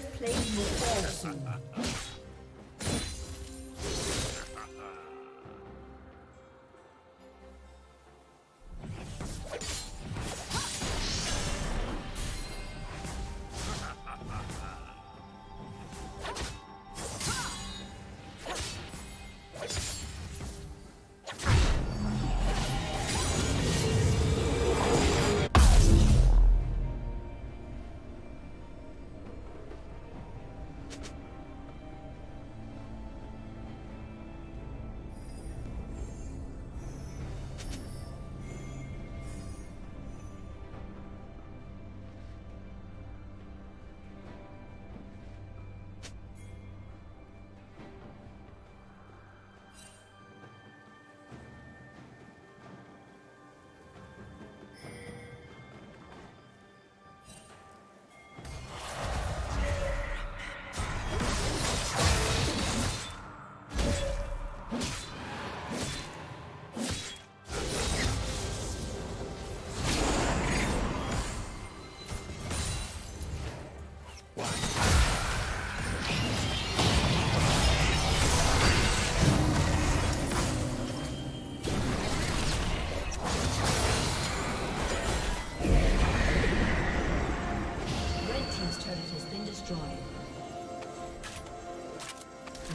Turret plate will fall.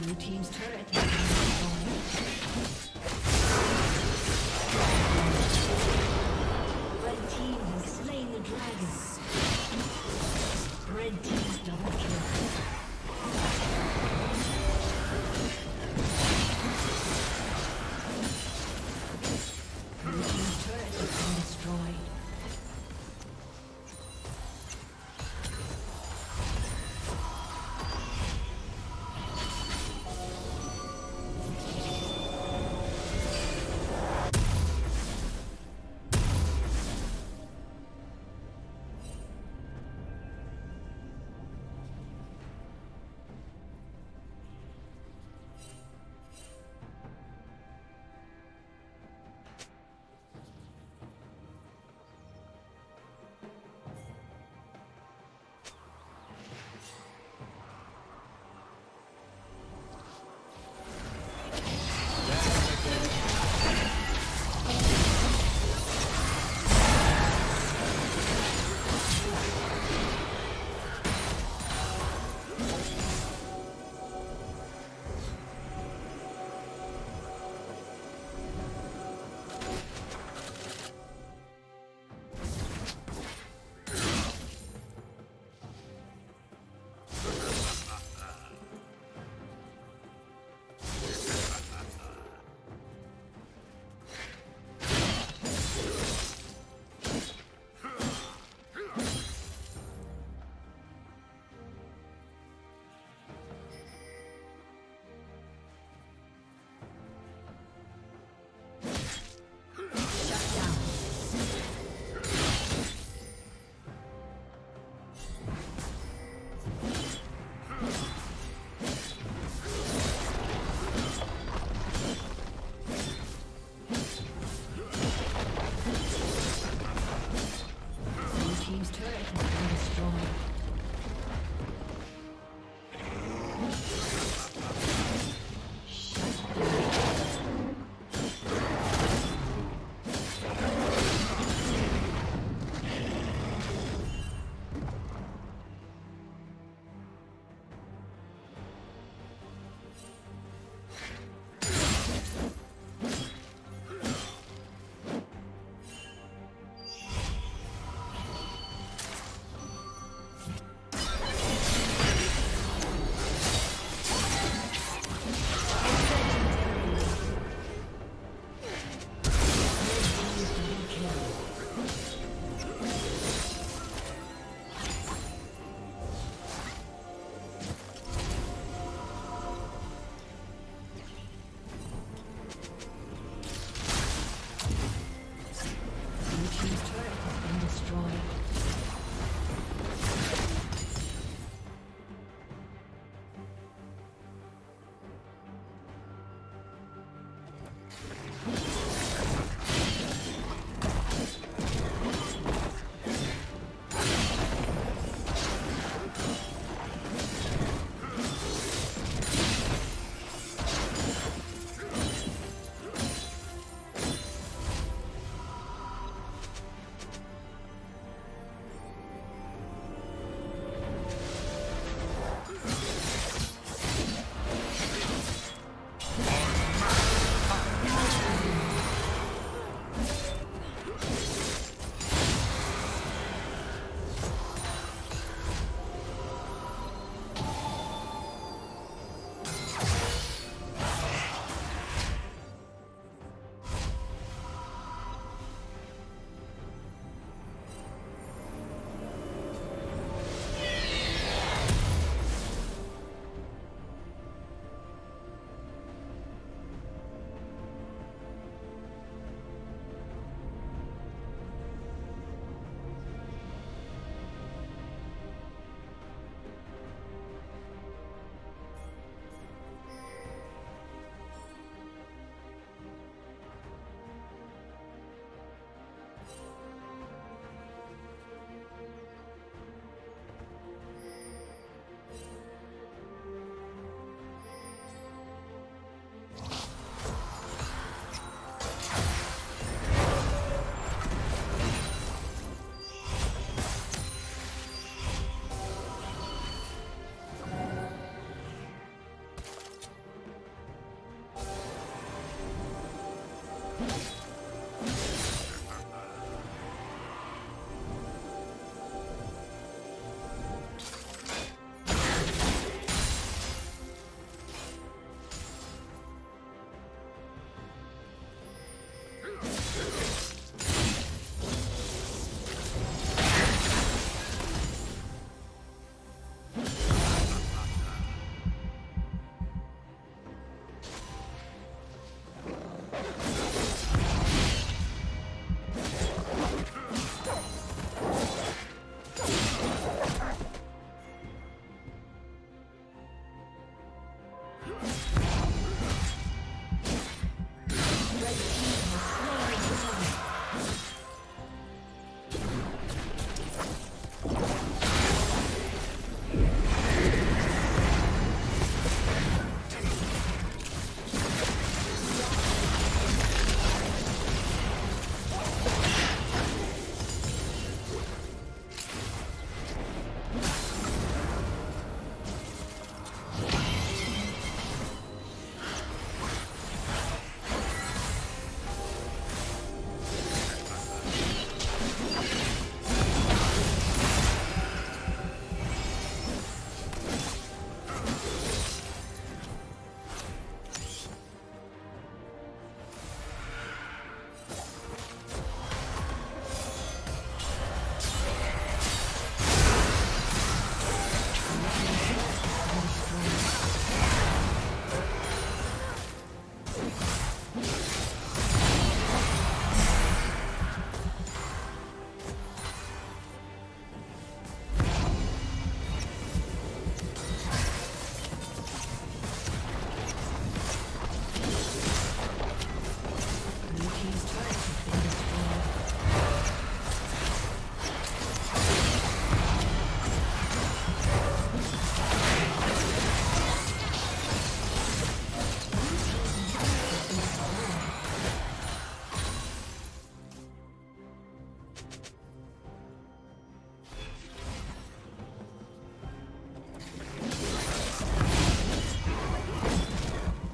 Blue Team's turret has Red Team has slain the dragon. Red Team's double kill.